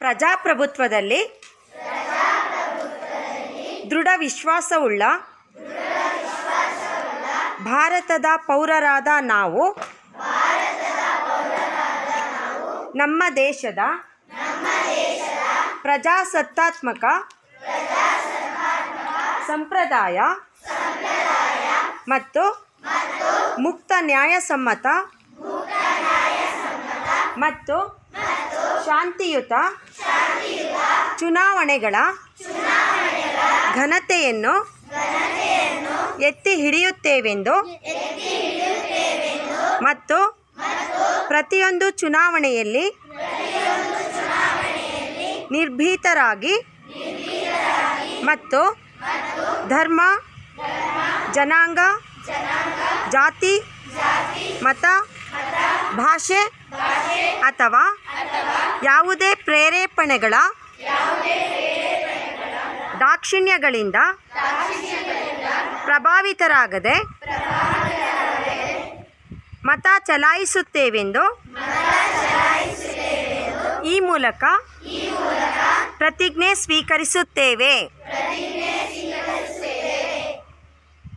ಪ್ರಜಾಪ್ರಭುತ್ವದಲ್ಲಿ ದೃಢ ವಿಶ್ವಾಸವುಳ್ಳ ಭಾರತದ ಪೌರರಾದ ನಾವು ನಮ್ಮ ದೇಶದ ಪ್ರಜಾಸತ್ತಾತ್ಮಕ ಸಂಪ್ರದಾಯ ಮತ್ತು ಮುಕ್ತ ನ್ಯಾಯಸಮ್ಮತ ಮತ್ತು ಶಾಂತಿಯುತ ಚುನಾವಣೆಗಳ ಘನತೆಯನ್ನು ಎತ್ತಿ ಹಿಡಿಯುತ್ತೇವೆಂದು ಮತ್ತು ಪ್ರತಿಯೊಂದು ಚುನಾವಣೆಯಲ್ಲಿ ನಿರ್ಭೀತರಾಗಿ ಮತ್ತು ಧರ್ಮ, ಜನಾಂಗ, ಜಾತಿ, ಮತ, ಭಾಷೆ ಅಥವಾ ಯಾವುದೇ ಪ್ರೇರೇಪಣೆಗಳ ದಾಕ್ಷಿಣ್ಯಗಳಿಂದ ಪ್ರಭಾವಿತರಾಗದೆ ಮತ ಚಲಾಯಿಸುತ್ತೇವೆಂದು ಈ ಮೂಲಕ ಪ್ರತಿಜ್ಞೆ ಸ್ವೀಕರಿಸುತ್ತೇವೆ.